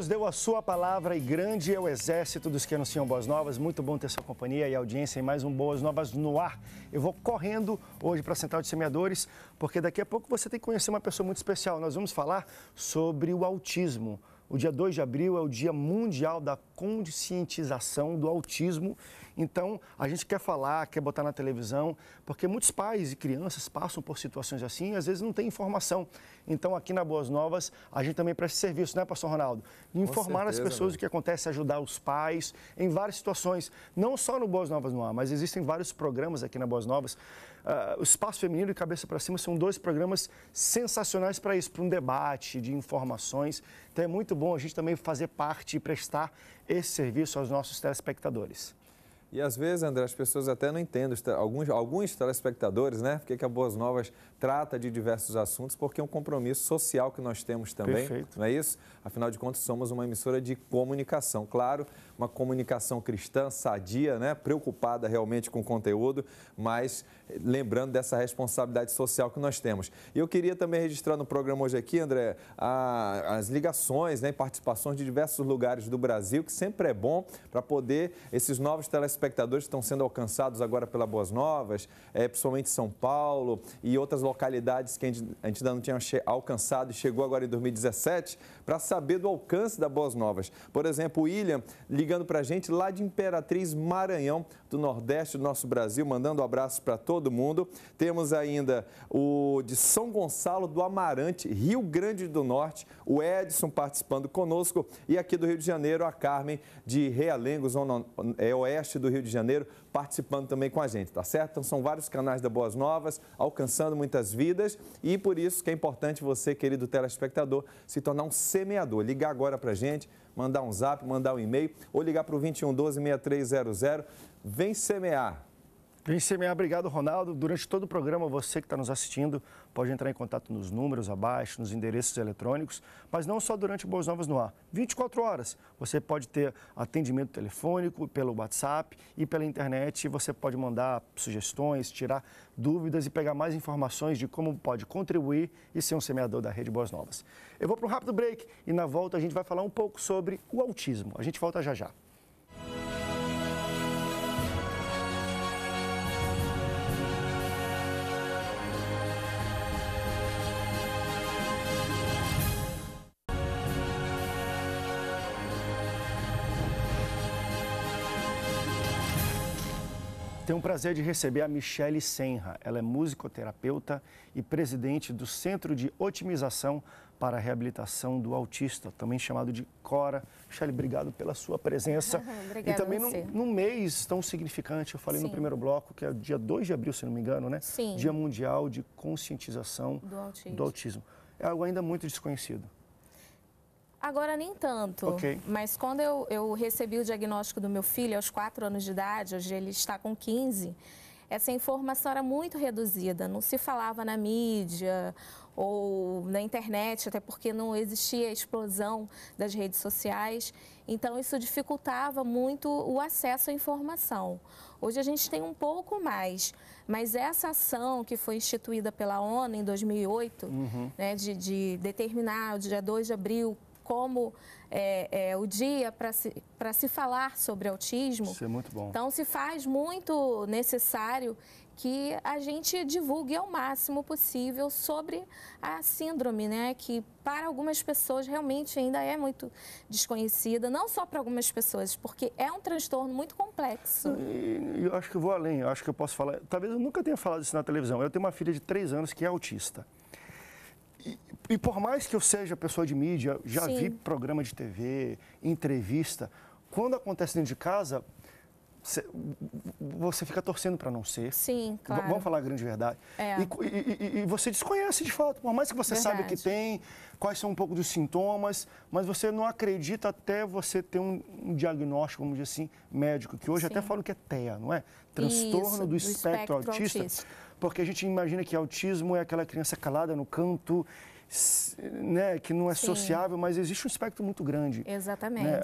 Deus deu a sua palavra e grande é o exército dos que anunciam boas novas. Muito bom ter sua companhia e audiência em mais um Boas Novas no ar. Eu vou correndo hoje para a Central de Semeadores, porque daqui a pouco você tem que conhecer uma pessoa muito especial. Nós vamos falar sobre o autismo. O dia 2 de abril é o Dia Mundial da Conscientização do Autismo então, a gente quer falar, quer botar na televisão, porque muitos pais e crianças passam por situações assim e às vezes não tem informação. Então, aqui na Boas Novas, a gente também presta serviço, né, Pastor Ronaldo? De informar certeza, as pessoas né? o que acontece, ajudar os pais em várias situações. Não só no Boas Novas no ar, mas existem vários programas aqui na Boas Novas. Uh, o Espaço Feminino e Cabeça para Cima são dois programas sensacionais para isso, para um debate de informações. Então, é muito bom a gente também fazer parte e prestar esse serviço aos nossos telespectadores. E às vezes, André, as pessoas até não entendem, alguns, alguns telespectadores, né? Porque que a Boas Novas trata de diversos assuntos, porque é um compromisso social que nós temos também. Perfeito. Não é isso? Afinal de contas, somos uma emissora de comunicação. Claro, uma comunicação cristã, sadia, né? preocupada realmente com o conteúdo, mas lembrando dessa responsabilidade social que nós temos. E eu queria também registrar no programa hoje aqui, André, a, as ligações, né? participações de diversos lugares do Brasil, que sempre é bom para poder, esses novos telespectadores que estão sendo alcançados agora pela Boas Novas, é, principalmente São Paulo e outras localidades que a gente, a gente ainda não tinha alcançado e chegou agora em 2017, para saber do alcance da Boas Novas. Por exemplo, o William ligando para a gente lá de Imperatriz Maranhão, do Nordeste do nosso Brasil, mandando um para todo mundo. Temos ainda o de São Gonçalo do Amarante, Rio Grande do Norte, o Edson participando conosco e aqui do Rio de Janeiro, a Carmen de Realengo, zona é, oeste do Rio de Janeiro, participando também com a gente, tá certo? Então são vários canais da Boas Novas, alcançando muitas vidas e por isso que é importante você, querido telespectador, se tornar um semeador. Ligar agora para a gente, mandar um zap, mandar um e-mail ou ligar para o 2112 6300. Vem semear. Vem obrigado Ronaldo. Durante todo o programa, você que está nos assistindo pode entrar em contato nos números abaixo, nos endereços eletrônicos, mas não só durante Boas Novas no ar. 24 horas você pode ter atendimento telefônico, pelo WhatsApp e pela internet. Você pode mandar sugestões, tirar dúvidas e pegar mais informações de como pode contribuir e ser um semeador da Rede Boas Novas. Eu vou para um rápido break e na volta a gente vai falar um pouco sobre o autismo. A gente volta já já. Tenho o prazer de receber a Michele Senra. Ela é musicoterapeuta e presidente do Centro de Otimização para a Reabilitação do Autista, também chamado de CORA. Michele, obrigado pela sua presença. Obrigada e também num, num, mês tão significante, eu falei Sim. no primeiro bloco, que é dia 2 de abril, se não me engano, né? Sim. Dia Mundial de Conscientização do autismo. do autismo. É algo ainda muito desconhecido. Agora nem tanto. Okay. Mas quando eu, eu recebi o diagnóstico do meu filho aos 4 anos de idade, hoje ele está com 15, essa informação era muito reduzida. Não se falava na mídia ou na internet, até porque não existia a explosão das redes sociais. Então, isso dificultava muito o acesso à informação. Hoje a gente tem um pouco mais, mas essa ação que foi instituída pela ONU em 2008, uhum. né, de, de determinar o dia 2 de abril como é, é, o dia para se, se falar sobre autismo. Isso é muito bom. Então, se faz muito necessário que a gente divulgue ao máximo possível sobre a síndrome, né? Que para algumas pessoas realmente ainda é muito desconhecida, não só para algumas pessoas, porque é um transtorno muito complexo. E, eu acho que eu vou além, eu acho que eu posso falar. Talvez eu nunca tenha falado isso na televisão. Eu tenho uma filha de três anos que é autista. E, por mais que eu seja pessoa de mídia, já Sim. vi programa de TV, entrevista, quando acontece dentro de casa, você fica torcendo para não ser. Sim, claro. Vamos falar a grande verdade. É. E, e, e, você desconhece de fato, por mais que você verdade. saiba que tem, quais são um pouco dos sintomas, mas você não acredita até você ter um, um diagnóstico, vamos dizer assim, médico, que hoje Sim. até falam que é TEA, não é? Transtorno Isso, do, do espectro, espectro autista. autista Porque a gente imagina que autismo é aquela criança calada no canto né, que não é Sim. sociável, mas existe um espectro muito grande. Exatamente. Né?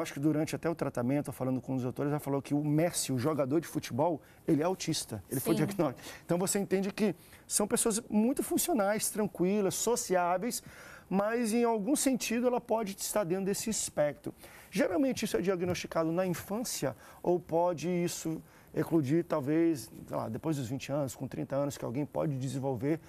Acho que durante até o tratamento, falando com os doutores, ela falou que o Messi, o jogador de futebol, ele é autista. Ele Sim. foi diagnosticado. Então você entende que são pessoas muito funcionais, tranquilas, sociáveis, mas em algum sentido ela pode estar dentro desse espectro. Geralmente isso é diagnosticado na infância ou pode isso eclodir talvez lá, depois dos 20 anos, com 30 anos, que alguém pode desenvolver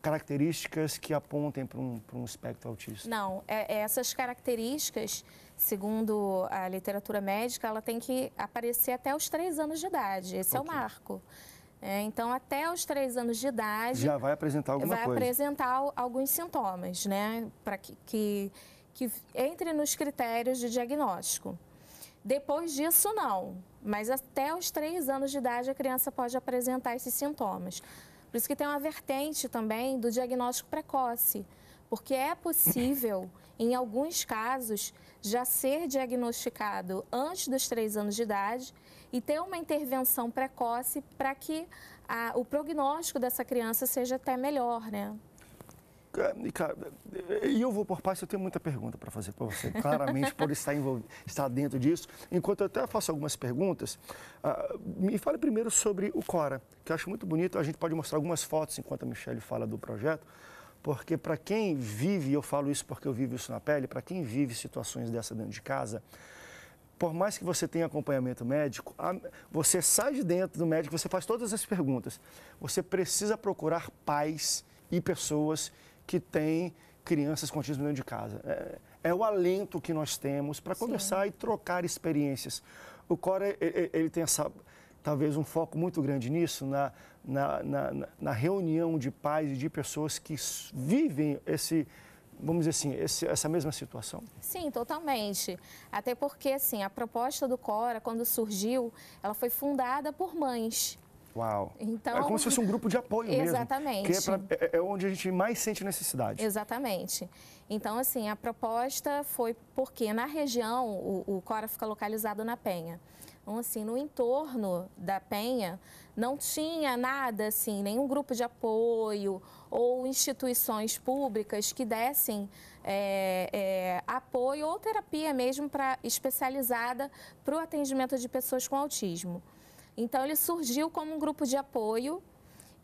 características que apontem para um, para um espectro autista? Não, é, é, essas características, segundo a literatura médica, ela tem que aparecer até os três anos de idade. Esse okay. é o marco. É, então, até os três anos de idade. Já vai apresentar alguma vai coisa. Vai apresentar alguns sintomas, né? Para que, que, que entre nos critérios de diagnóstico. Depois disso, não. Mas até os três anos de idade, a criança pode apresentar esses sintomas. Por isso que tem uma vertente também do diagnóstico precoce, porque é possível, em alguns casos, já ser diagnosticado antes dos três anos de idade e ter uma intervenção precoce para que a, o prognóstico dessa criança seja até melhor, né? E eu vou por parte, eu tenho muita pergunta para fazer para você, claramente por estar, envolvido, estar dentro disso. Enquanto eu até faço algumas perguntas, uh, me fale primeiro sobre o Cora, que eu acho muito bonito. A gente pode mostrar algumas fotos enquanto a Michelle fala do projeto, porque para quem vive, eu falo isso porque eu vivo isso na pele, para quem vive situações dessa dentro de casa, por mais que você tenha acompanhamento médico, você sai de dentro do médico, você faz todas as perguntas. Você precisa procurar pais e pessoas que têm crianças com autismo dentro de casa. É, é o alento que nós temos para conversar e trocar experiências. O Cora, ele tem essa, talvez um foco muito grande nisso, na, na, na, na reunião de pais e de pessoas que vivem esse, vamos dizer assim, esse, essa mesma situação? Sim, totalmente. Até porque, assim, a proposta do Cora, quando surgiu, ela foi fundada por mães. Uau. Então, é como se fosse um grupo de apoio exatamente. mesmo. Exatamente. Que é, é, é, onde a gente mais sente necessidade. Exatamente. Então, assim, a proposta foi porque na região o, o Cora fica localizado na Penha. Então, assim, no entorno da Penha não tinha nada, assim, nenhum grupo de apoio ou instituições públicas que dessem é, é, apoio ou terapia mesmo para especializada para o atendimento de pessoas com autismo. Então, ele surgiu como um grupo de apoio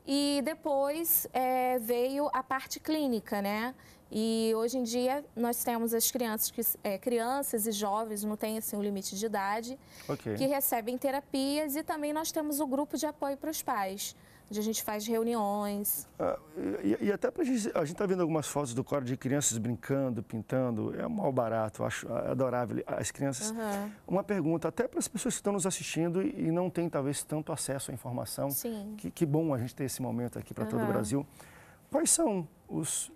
e depois é, veio a parte clínica, né? E hoje em dia nós temos as crianças, que, é, crianças e jovens, não tem assim um limite de idade, okay. que recebem terapias e também nós temos o grupo de apoio para os pais onde a gente faz reuniões. Ah, e, e, até para a gente, a gente está vendo algumas fotos do coro de crianças brincando, pintando, é mal barato, acho adorável. As crianças. Uhum. Uma pergunta, até para as pessoas que estão nos assistindo e, não têm talvez tanto acesso à informação. Sim. Que, que bom a gente ter esse momento aqui para uhum. todo o Brasil. Quais são os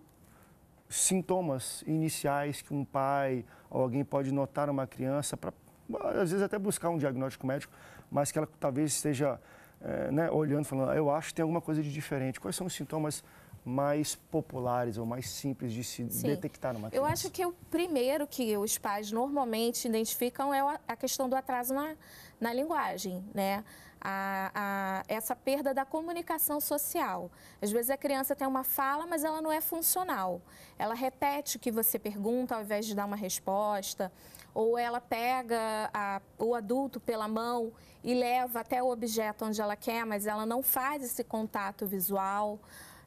sintomas iniciais que um pai ou alguém pode notar numa criança para às vezes até buscar um diagnóstico médico, mas que ela talvez esteja é, né, olhando, falando, eu acho que tem alguma coisa de diferente. Quais são os sintomas mais populares ou mais simples de se Sim. detectar numa criança? Eu acho que o primeiro que os pais normalmente identificam é a questão do atraso na, na linguagem, né? A, a, essa perda da comunicação social. Às vezes a criança tem uma fala, mas ela não é funcional. Ela repete o que você pergunta ao invés de dar uma resposta ou ela pega a, o adulto pela mão e leva até o objeto onde ela quer, mas ela não faz esse contato visual.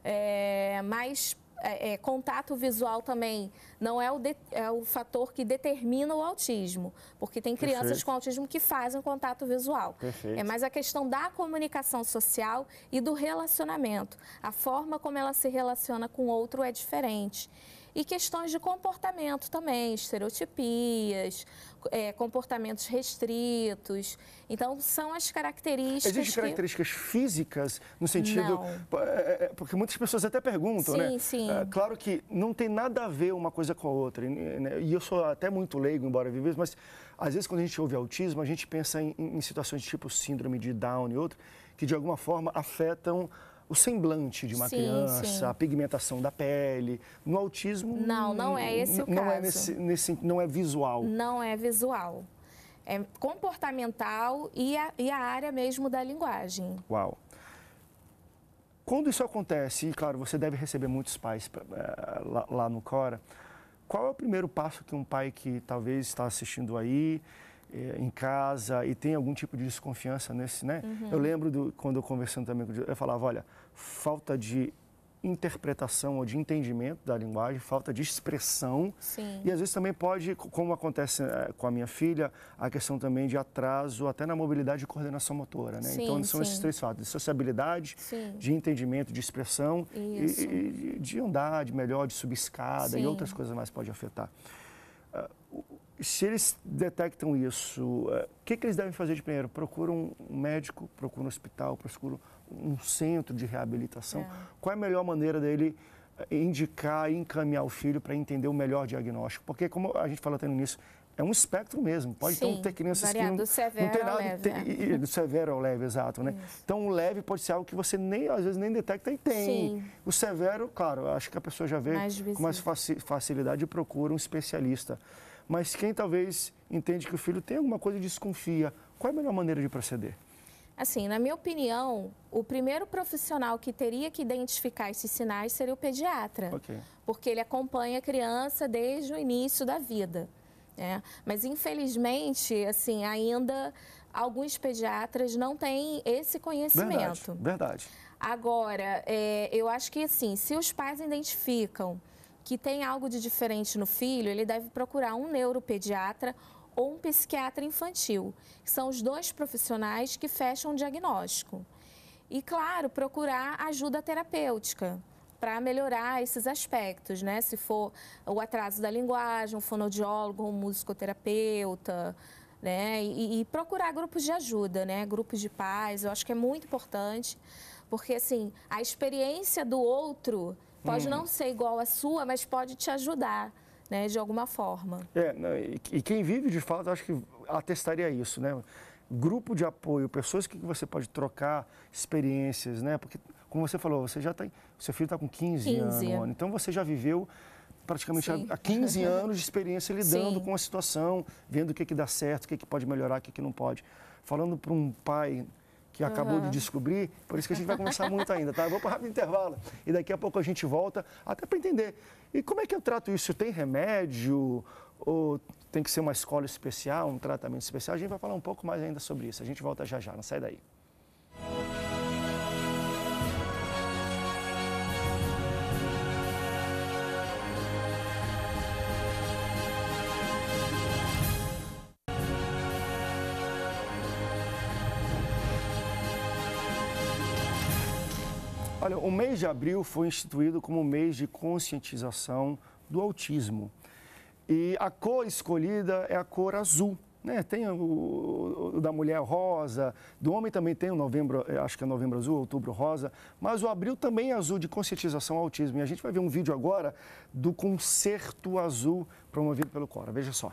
É, mas é, é, contato visual também não é o, de, é o fator que determina o autismo, porque tem crianças Perfeito. com autismo que fazem contato visual. Perfeito. É mais a questão da comunicação social e do relacionamento. A forma como ela se relaciona com o outro é diferente e questões de comportamento também, estereotipias, é, comportamentos restritos. Então, são as características. Existem características físicas no sentido. É, é, é, porque muitas pessoas até perguntam, sim, né? Sim, sim. É, claro que não tem nada a ver uma coisa com a outra. Né? E eu sou até muito leigo, embora viva mas às vezes quando a gente ouve autismo, a gente pensa em, em situações tipo síndrome de Down e outro, que de alguma forma afetam o semblante de uma sim, criança, sim. a pigmentação da pele. No autismo. Não, não é esse o não caso. É nesse, nesse, não é visual. Não é visual. É comportamental e a, e a área mesmo da linguagem. Uau. Quando isso acontece, e claro, você deve receber muitos pais uh, lá, lá, no Cora, qual é o primeiro passo que um pai que talvez está assistindo aí, eh, em casa, e tem algum tipo de desconfiança nesse, né? Uhum. Eu lembro do, quando eu conversando também com eu falava, olha, falta de interpretação ou de entendimento da linguagem, falta de expressão. Sim. E às vezes também pode, como acontece eh, com a minha filha, a questão também de atraso até na mobilidade e coordenação motora. Né? Sim, então são sim. esses três fatos, de sociabilidade, de entendimento, de expressão e, e, de andar de melhor, de subir escada e outras coisas mais pode afetar. Uh, se eles detectam isso, uh, o que, que eles devem fazer de primeiro? Procuram um médico, procuram um hospital, procuram um centro de reabilitação, é. qual é a melhor maneira dele eh, indicar e encaminhar o filho para entender o melhor diagnóstico? Porque, como a gente falou até no início, é um espectro mesmo. Pode Sim, então, ter crianças que não, do severo não tem nada leve, tem, é. do severo ao leve, exato, né? Então o leve pode ser algo que você nem às vezes nem detecta e tem. Sim. O severo, claro, acho que a pessoa já vê mais com mais facilidade e procura um especialista. Mas quem talvez entende que o filho tem alguma coisa e desconfia, qual é a melhor maneira de proceder? Assim, na minha opinião, o primeiro profissional que teria que identificar esses sinais seria o pediatra. Okay. Porque ele acompanha a criança desde o início da vida. Né? Mas, infelizmente, assim, ainda alguns pediatras não têm esse conhecimento. Verdade. Verdade. Agora, é, eu acho que, assim, se os pais identificam que tem algo de diferente no filho, ele deve procurar um neuropediatra ou um psiquiatra infantil, são os dois profissionais que fecham o diagnóstico. E, claro, procurar ajuda terapêutica para melhorar esses aspectos, né? Se for o atraso da linguagem, um fonoaudiólogo, um musicoterapeuta, né? E, e, procurar grupos de ajuda, né? Grupos de pais, eu acho que é muito importante, porque, assim, a experiência do outro pode hum. não ser igual à sua, mas pode te ajudar né, de alguma forma. É, e quem vive de fato, acho que atestaria isso, né? Grupo de apoio, pessoas que você pode trocar experiências, né? Porque, como você falou, você já tem, seu filho está com 15, 15 anos, então você já viveu praticamente Sim. há 15 anos de experiência lidando Sim. com a situação, vendo o que, que dá certo, o que, que pode melhorar, o que, que não pode. Falando para um pai que uhum. acabou de descobrir, por isso que a gente vai conversar muito ainda, tá? Eu vou para rápido intervalo e daqui a pouco a gente volta, até para entender. E como é que eu trato isso? Tem remédio ou tem que ser uma escola especial, um tratamento especial? A gente vai falar um pouco mais ainda sobre isso. A gente volta já já, não sai daí. Olha, o mês de abril foi instituído como mês de conscientização do autismo. E a cor escolhida é a cor azul. Né? Tem o, o, da mulher rosa, do homem também tem o novembro, eh, acho que é novembro azul, outubro rosa, mas o abril também é azul de conscientização ao autismo. E a gente vai ver um vídeo agora do concerto azul promovido pelo Cora. Veja só.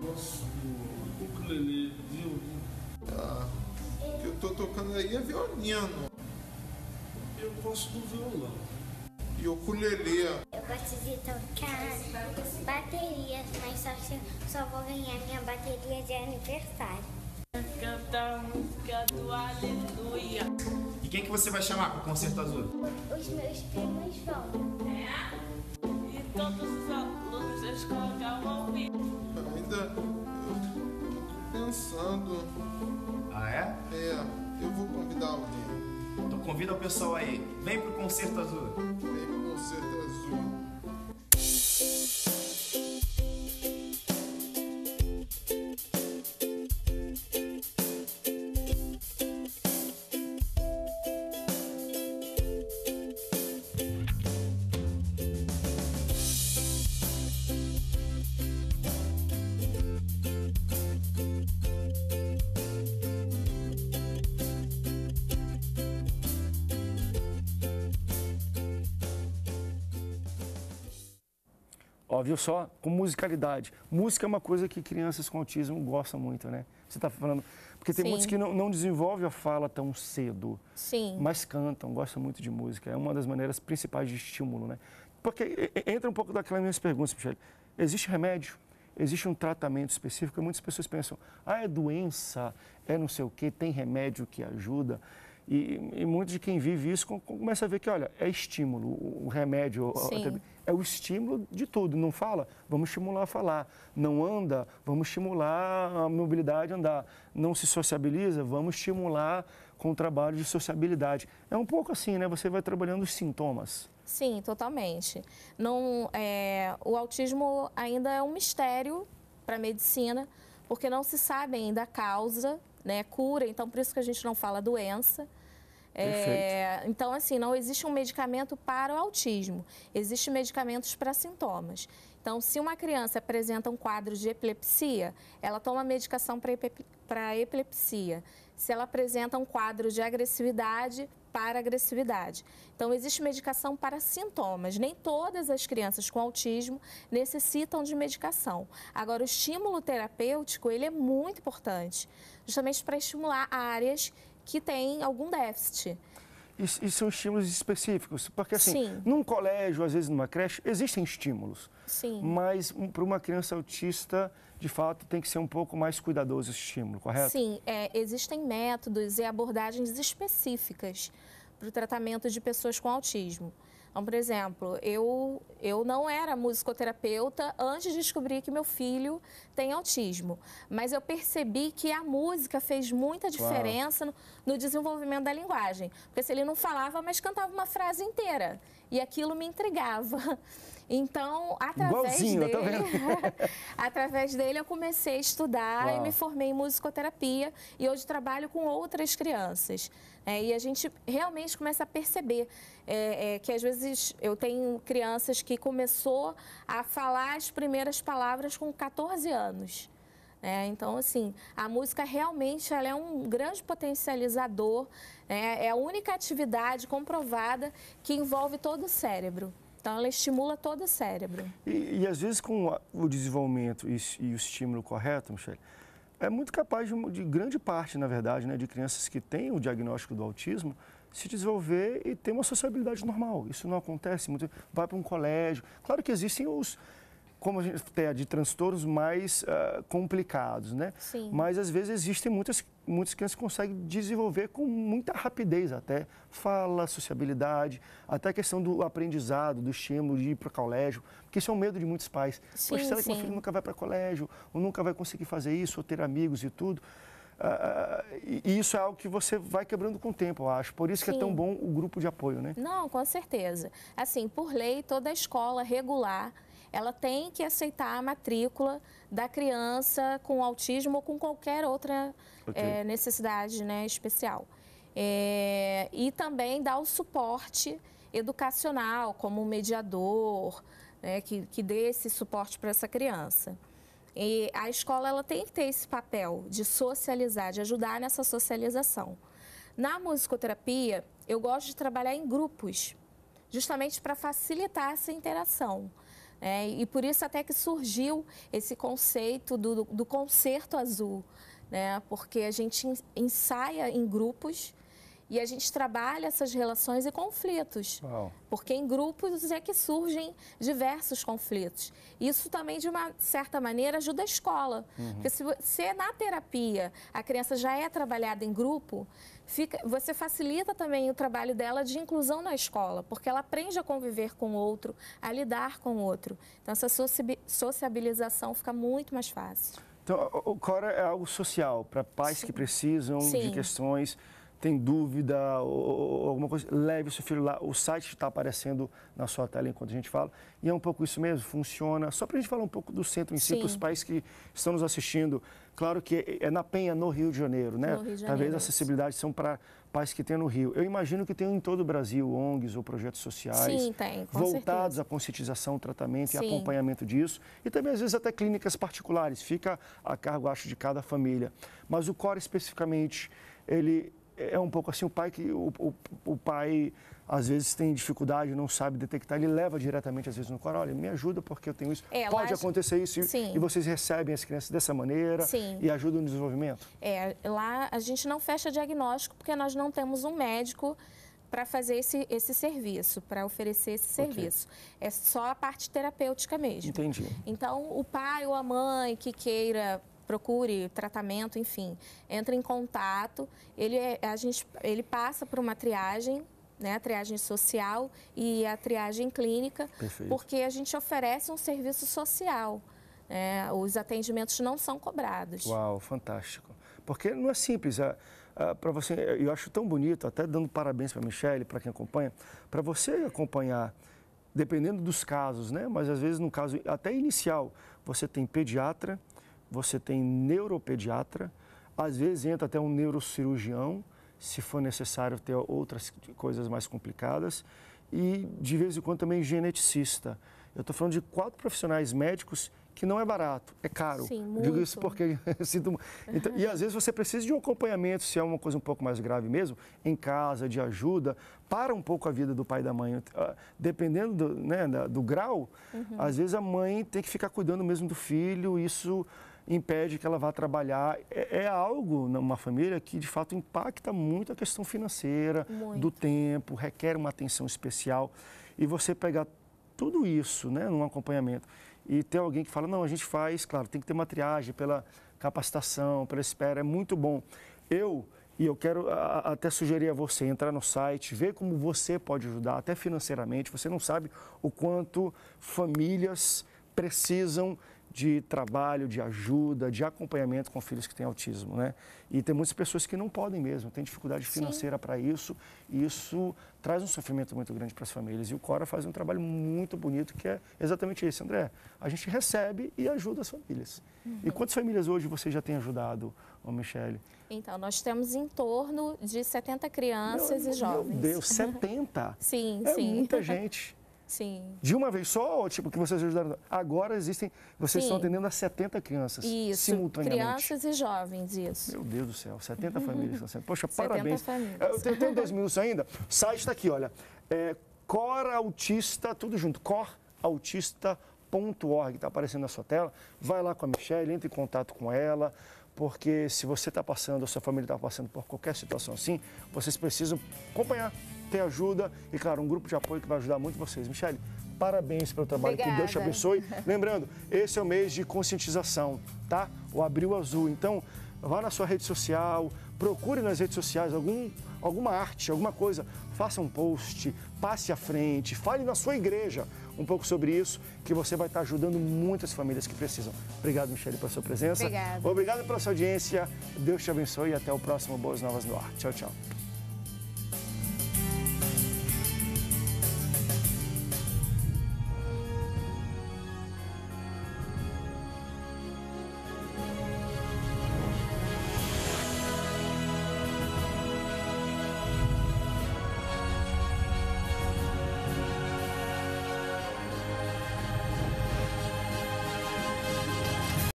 Gosto do ukulele, violino. Ah, o que eu tô tocando aí é violino. Eu gosto do violão. E o ukulele? Eu gosto de tocar bateria, mas só, só vou ganhar minha bateria de aniversário. Cantar a música do Aleluia. E quem que você vai chamar para o Concerto Azul? Os meus primos vão. É? E todos os alunos da escola Ainda eu tô pensando. Ah, é? É, eu vou convidar alguém. Então convida o pessoal aí. Vem pro Concerto Azul. Ó, viu só? Com musicalidade. Música é uma coisa que crianças com autismo gostam muito, né? Você está falando. Porque tem Sim. muitos que não, não desenvolvem a fala tão cedo. Sim. Mas cantam, gostam muito de música. É uma das maneiras principais de estímulo, né? Porque entra um pouco daquelas minhas perguntas, Michele. Existe remédio? Existe um tratamento específico? Muitas pessoas pensam, ah, é doença, é não sei o quê, tem remédio que ajuda. E, e muito de quem vive isso começa a ver que, olha, é estímulo, o remédio é o estímulo de tudo. Não fala, vamos estimular a falar. Não anda, vamos estimular a mobilidade a andar. Não se sociabiliza, vamos estimular com o trabalho de sociabilidade. É um pouco assim, né? Você vai trabalhando os sintomas. Sim, totalmente. Não, é, o autismo ainda é um mistério para a medicina, porque não se sabe ainda a causa, né, cura, então por isso que a gente não fala doença. É, então, assim, não existe um medicamento para o autismo, existem medicamentos para sintomas. Então, se uma criança apresenta um quadro de epilepsia, ela toma medicação para epilepsia. Se ela apresenta um quadro de agressividade, para agressividade. Então, existe medicação para sintomas. Nem todas as crianças com autismo necessitam de medicação. Agora, o estímulo terapêutico, ele é muito importante, justamente para estimular áreas que têm algum déficit. E, e, são estímulos específicos, porque assim, Sim. num colégio, às vezes numa creche, existem estímulos. Sim. Mas um, para uma criança autista, de fato, tem que ser um pouco mais cuidadoso esse estímulo, correto? Sim, é, existem métodos e abordagens específicas para o tratamento de pessoas com autismo. Então, por exemplo, eu, eu não era musicoterapeuta antes de descobrir que meu filho tem autismo, mas eu percebi que a música fez muita diferença no, no, desenvolvimento da linguagem. Porque se ele não falava, mas cantava uma frase inteira. E aquilo me intrigava. Então, através Igualzinho, dele, através dele eu comecei a estudar Uau. e me formei em musicoterapia e hoje trabalho com outras crianças. É, e a gente realmente começa a perceber é, é, que às vezes eu tenho crianças que começou a falar as primeiras palavras com 14 anos. É, então, assim, a música realmente ela é um grande potencializador, né? é a única atividade comprovada que envolve todo o cérebro. Então, ela estimula todo o cérebro. E, e às vezes, com o desenvolvimento e, e o estímulo correto, Michele, é muito capaz de, de, grande parte, na verdade, né, de crianças que têm o diagnóstico do autismo se desenvolver e ter uma sociabilidade normal. Isso não acontece muito. Vai para um colégio. Claro que existem os como a gente tem de transtornos mais uh, complicados, né? Sim. Mas às vezes existem muitas, muitas crianças que conseguem desenvolver com muita rapidez até fala, sociabilidade, até a questão do aprendizado, do estímulo de ir para o colégio, porque isso é um medo de muitos pais. Sim, Poxa, será sim. que meu filho nunca vai para colégio, ou nunca vai conseguir fazer isso, ou ter amigos e tudo? Uh, e isso é algo que você vai quebrando com o tempo, eu acho. Por isso Sim. que é tão bom o grupo de apoio, né? Não, com certeza. Assim, por lei, toda escola regular ela tem que aceitar a matrícula da criança com autismo ou com qualquer outra okay. é, necessidade né, especial. É, e também dar o suporte educacional, como um mediador, né, que, que dê esse suporte para essa criança. E a escola ela tem que ter esse papel de socializar, de ajudar nessa socialização. Na musicoterapia, eu gosto de trabalhar em grupos, justamente para facilitar essa interação. É, e por isso até que surgiu esse conceito do, do concerto azul, né? porque a gente ensaia em grupos e a gente trabalha essas relações e conflitos. Uau. Porque em grupos é que surgem diversos conflitos. Isso também, de uma certa maneira, ajuda a escola. Uhum. Porque se, se na terapia a criança já é trabalhada em grupo, fica, você facilita também o trabalho dela de inclusão na escola, porque ela aprende a conviver com o outro, a lidar com o outro. Então, essa sociabilização fica muito mais fácil. Então, o Cora é algo social para pais Sim. que precisam Sim. de questões tem dúvida ou, alguma coisa, leve o seu filho lá. O site está aparecendo na sua tela enquanto a gente fala. E é um pouco isso mesmo, funciona. Só para a gente falar um pouco do centro em si, para os pais que estão nos assistindo. Claro que é na Penha, no Rio de Janeiro, né? No Rio de Janeiro, Talvez a acessibilidade são para pais que têm no Rio. Eu imagino que tem em todo o Brasil ONGs ou projetos sociais Sim, tem, voltados certeza. à conscientização, tratamento Sim. e acompanhamento disso. E também, às vezes, até clínicas particulares. Fica a cargo, acho, de cada família. Mas o CORE, especificamente, ele é um pouco assim, o pai que o, o, o, pai às vezes tem dificuldade, não sabe detectar, ele leva diretamente às vezes no coro, olha, me ajuda porque eu tenho isso. É, Pode acontecer isso e, e, vocês recebem as crianças dessa maneira Sim. e ajudam no desenvolvimento? É, lá a gente não fecha diagnóstico porque nós não temos um médico para fazer esse, esse serviço, para oferecer esse serviço. Okay. É só a parte terapêutica mesmo. Entendi. Então, o pai ou a mãe que queira procure tratamento, enfim, entra em contato, ele, é, a gente, ele passa por uma triagem, né, a triagem social e a triagem clínica, Perfeito. porque a gente oferece um serviço social. Né, os atendimentos não são cobrados. Uau, fantástico. Porque não é simples. É, é, para você, eu acho tão bonito, até dando parabéns para a Michelle, para quem acompanha, para você acompanhar, dependendo dos casos, né? Mas às vezes no caso até inicial, você tem pediatra, você tem neuropediatra, às vezes entra até um neurocirurgião, se for necessário ter outras coisas mais complicadas, e de vez em quando também geneticista. Eu estou falando de quatro profissionais médicos que não é barato, é caro. Sim, muito. Digo isso porque sinto. Então, e às vezes você precisa de um acompanhamento, se é uma coisa um pouco mais grave mesmo, em casa, de ajuda, para um pouco a vida do pai e da mãe. Ah, dependendo do, né, do grau, uhum. às vezes a mãe tem que ficar cuidando mesmo do filho, isso impede que ela vá trabalhar. É, é, algo numa família que de fato impacta muito a questão financeira, muito. do tempo, requer uma atenção especial. E você pegar tudo isso né, num acompanhamento e ter alguém que fala, não, a gente faz, claro, tem que ter uma triagem pela capacitação, pela espera, é muito bom. Eu, e eu quero até sugerir a você entrar no site, ver como você pode ajudar, até financeiramente. Você não sabe o quanto famílias precisam de trabalho, de ajuda, de acompanhamento com filhos que têm autismo, né? E tem muitas pessoas que não podem mesmo, têm dificuldade financeira para isso, e isso traz um sofrimento muito grande para as famílias. E o Cora faz um trabalho muito bonito que é exatamente esse, André. A gente recebe e ajuda as famílias. Uhum. E quantas famílias hoje você já tem ajudado, ô Michele? Então, nós temos em torno de 70 crianças meu, e jovens. Meu Deus, 70? sim, é sim. muita gente. Sim. De uma vez só, ou tipo que vocês ajudaram? Agora existem, vocês Sim. estão atendendo a 70 crianças isso. simultaneamente. Crianças e jovens, isso. Meu Deus do céu, 70 uhum. famílias. Poxa, 70 parabéns. Famílias. Eu tenho, tenho dois minutos ainda. O site está aqui, olha. É, Cor Autista, tudo junto, corautista.org, está aparecendo na sua tela. Vai lá com a Michelle, entre em contato com ela porque se você está passando, a sua família está passando por qualquer situação assim, vocês precisam acompanhar, ter ajuda e, claro, um grupo de apoio que vai ajudar muito vocês. Michele, parabéns pelo trabalho, Obrigada. que Deus te abençoe. Lembrando, esse é o mês de conscientização, tá? O Abril Azul. Então, vá na sua rede social, procure nas redes sociais algum, alguma arte, alguma coisa, faça um post, passe à frente, fale na sua igreja um pouco sobre isso, que você vai estar ajudando muitas famílias que precisam. Obrigado, Michele, pela sua presença. Obrigada. Obrigado pela sua audiência. Deus te abençoe e até o próximo Boas Novas no Ar. Tchau, tchau.